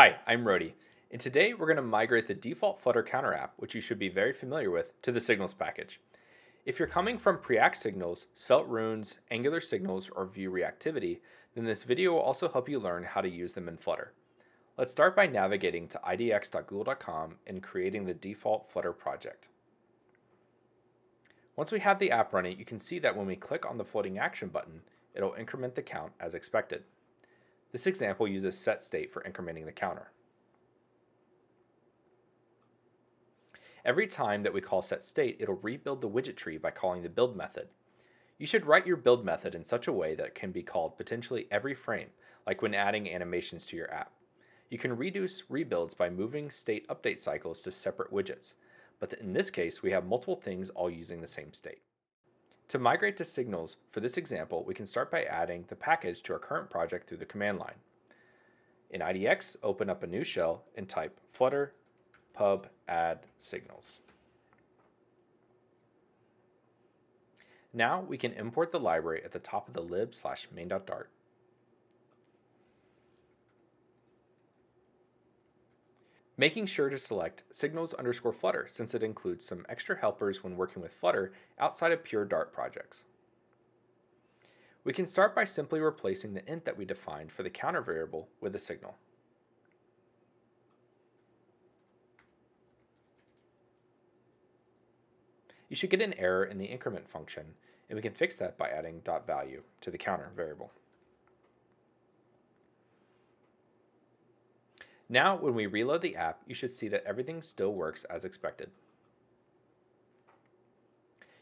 Hi, I'm Rody, and today we're going to migrate the default Flutter counter app, which you should be very familiar with, to the Signals package. If you're coming from Preact Signals, Svelte Runes, Angular Signals, or Vue Reactivity, then this video will also help you learn how to use them in Flutter. Let's start by navigating to idx.google.com and creating the default Flutter project. Once we have the app running, you can see that when we click on the floating action button, it'll increment the count as expected. This example uses set state for incrementing the counter. Every time that we call set state, it'll rebuild the widget tree by calling the build method. You should write your build method in such a way that it can be called potentially every frame, like when adding animations to your app. You can reduce rebuilds by moving state update cycles to separate widgets, but in this case, we have multiple things all using the same state. To migrate to signals, for this example, we can start by adding the package to our current project through the command line. In IDX, open up a new shell and type flutter pub add signals. Now we can import the library at the top of the lib slash main.dart making sure to select signals underscore flutter since it includes some extra helpers when working with Flutter outside of pure Dart projects. We can start by simply replacing the int that we defined for the counter variable with a signal. You should get an error in the increment function, and we can fix that by adding .value to the counter variable. Now, when we reload the app, you should see that everything still works as expected.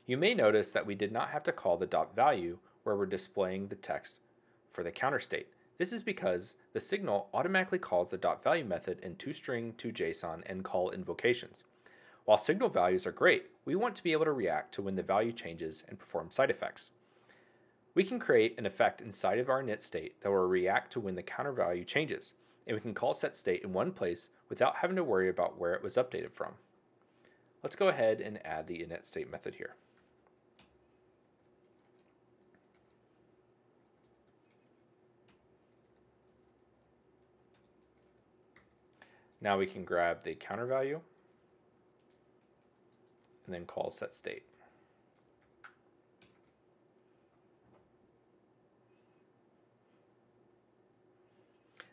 You may notice that we did not have to call the dot value where we're displaying the text for the counter state. This is because the signal automatically calls the dot value method in toString, toJSON, and call invocations. While signal values are great, we want to be able to react to when the value changes and perform side effects. We can create an effect inside of our init state that will react to when the counter value changes and we can call set state in one place without having to worry about where it was updated from. Let's go ahead and add the init state method here. Now we can grab the counter value and then call set state.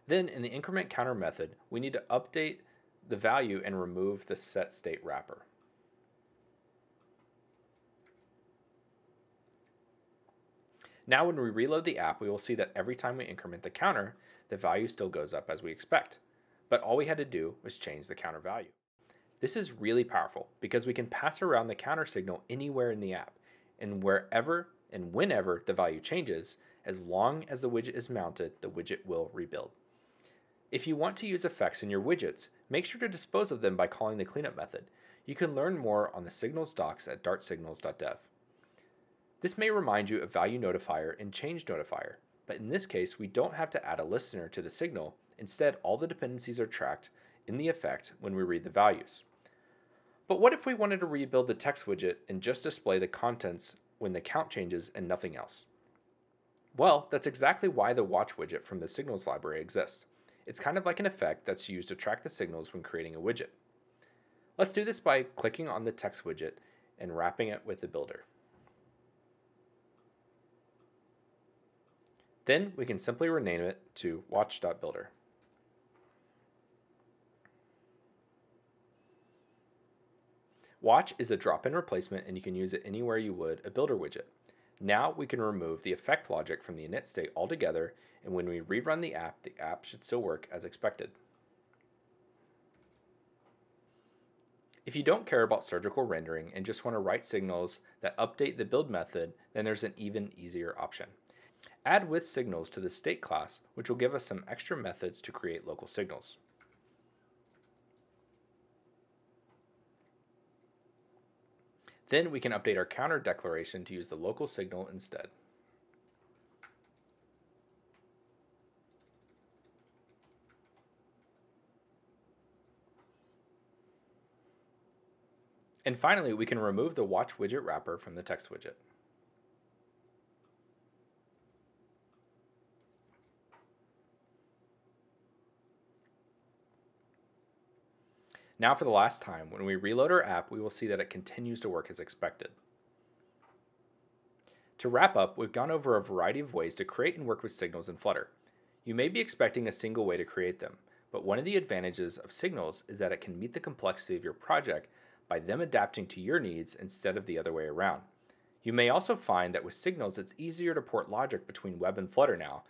Then in the increment counter method, we need to update the value and remove the set state wrapper. Now when we reload the app, we will see that every time we increment the counter, the value still goes up as we expect. But all we had to do was change the counter value. This is really powerful because we can pass around the counter signal anywhere in the app, and wherever and whenever the value changes, as long as the widget is mounted, the widget will rebuild. If you want to use effects in your widgets, make sure to dispose of them by calling the cleanup method. You can learn more on the signals docs at dartsignals.dev. This may remind you of value notifier and change notifier, but in this case, we don't have to add a listener to the signal. Instead, all the dependencies are tracked in the effect when we read the values. But what if we wanted to rebuild the text widget and just display the contents when the count changes and nothing else? Well, that's exactly why the watch widget from the signals library exists. It's kind of like an effect that's used to track the signals when creating a widget. Let's do this by clicking on the text widget and wrapping it with the builder. Then we can simply rename it to watch.builder. Watch is a drop-in replacement and you can use it anywhere you would a builder widget. Now we can remove the effect logic from the init state altogether, and when we rerun the app, the app should still work as expected. If you don't care about surgical rendering and just want to write signals that update the build method, then there's an even easier option. Add with signals to the state class, which will give us some extra methods to create local signals. Then we can update our counter declaration to use the local signal instead. And finally, we can remove the watch widget wrapper from the text widget. Now for the last time, when we reload our app, we will see that it continues to work as expected. To wrap up, we've gone over a variety of ways to create and work with signals in Flutter. You may be expecting a single way to create them, but one of the advantages of signals is that it can meet the complexity of your project by them adapting to your needs instead of the other way around. You may also find that with signals, it's easier to port logic between web and Flutter now,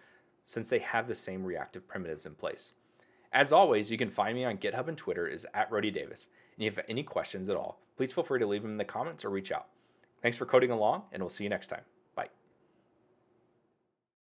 since they have the same reactive primitives in place. As always, you can find me on GitHub and Twitter is at Rody Davis. And if you have any questions at all, please feel free to leave them in the comments or reach out. Thanks for coding along, and we'll see you next time.